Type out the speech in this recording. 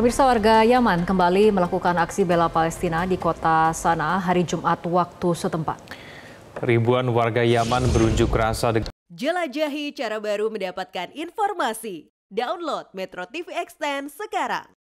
Pemirsa warga Yaman kembali melakukan aksi bela Palestina di kota sana hari Jumat waktu setempat. Ribuan warga Yaman berunjuk rasa dengan Jelajahi cara baru mendapatkan informasi. Download Metro TV Extend sekarang.